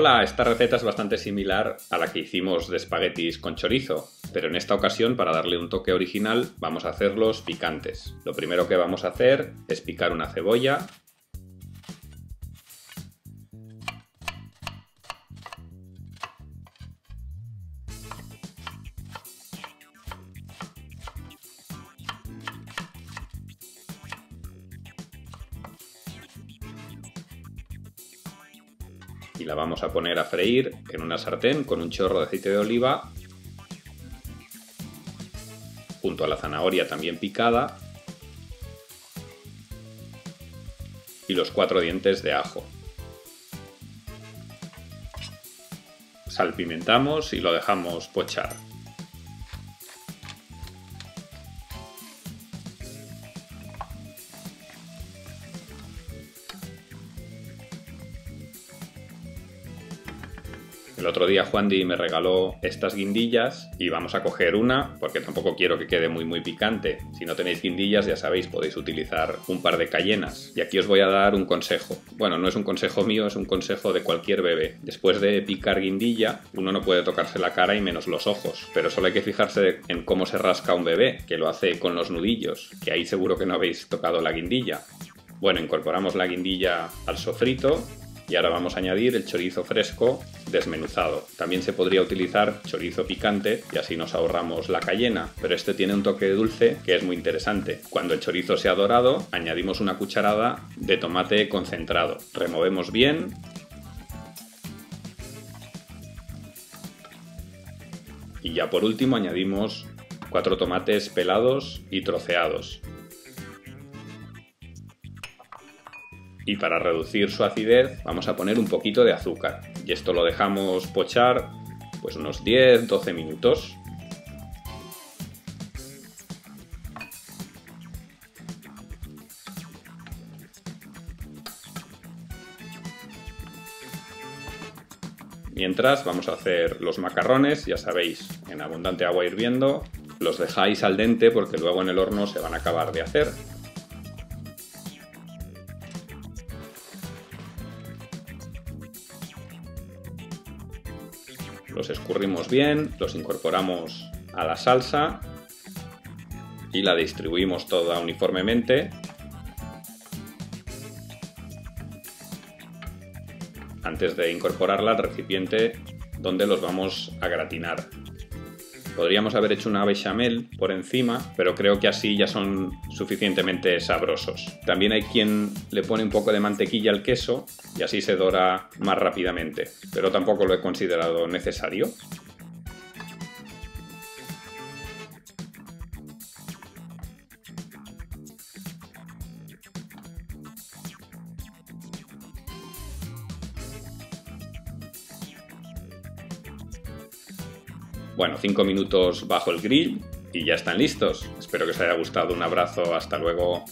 Hola, esta receta es bastante similar a la que hicimos de espaguetis con chorizo, pero en esta ocasión para darle un toque original vamos a hacerlos picantes. Lo primero que vamos a hacer es picar una cebolla, y la vamos a poner a freír en una sartén con un chorro de aceite de oliva junto a la zanahoria también picada y los cuatro dientes de ajo. Salpimentamos y lo dejamos pochar. El otro día Juan Di me regaló estas guindillas y vamos a coger una porque tampoco quiero que quede muy muy picante. Si no tenéis guindillas ya sabéis podéis utilizar un par de cayenas. Y aquí os voy a dar un consejo. Bueno, no es un consejo mío, es un consejo de cualquier bebé. Después de picar guindilla, uno no puede tocarse la cara y menos los ojos. Pero solo hay que fijarse en cómo se rasca un bebé, que lo hace con los nudillos, que ahí seguro que no habéis tocado la guindilla. Bueno, incorporamos la guindilla al sofrito y ahora vamos a añadir el chorizo fresco desmenuzado. También se podría utilizar chorizo picante y así nos ahorramos la cayena, pero este tiene un toque dulce que es muy interesante. Cuando el chorizo se dorado, añadimos una cucharada de tomate concentrado. Removemos bien y ya por último añadimos cuatro tomates pelados y troceados. Y para reducir su acidez vamos a poner un poquito de azúcar y esto lo dejamos pochar pues unos 10-12 minutos. Mientras vamos a hacer los macarrones, ya sabéis, en abundante agua hirviendo, los dejáis al dente porque luego en el horno se van a acabar de hacer. Los escurrimos bien, los incorporamos a la salsa y la distribuimos toda uniformemente. Antes de incorporarla al recipiente donde los vamos a gratinar. Podríamos haber hecho una bechamel por encima, pero creo que así ya son suficientemente sabrosos. También hay quien le pone un poco de mantequilla al queso y así se dora más rápidamente, pero tampoco lo he considerado necesario. Bueno, 5 minutos bajo el grill y ya están listos. Espero que os haya gustado. Un abrazo, hasta luego.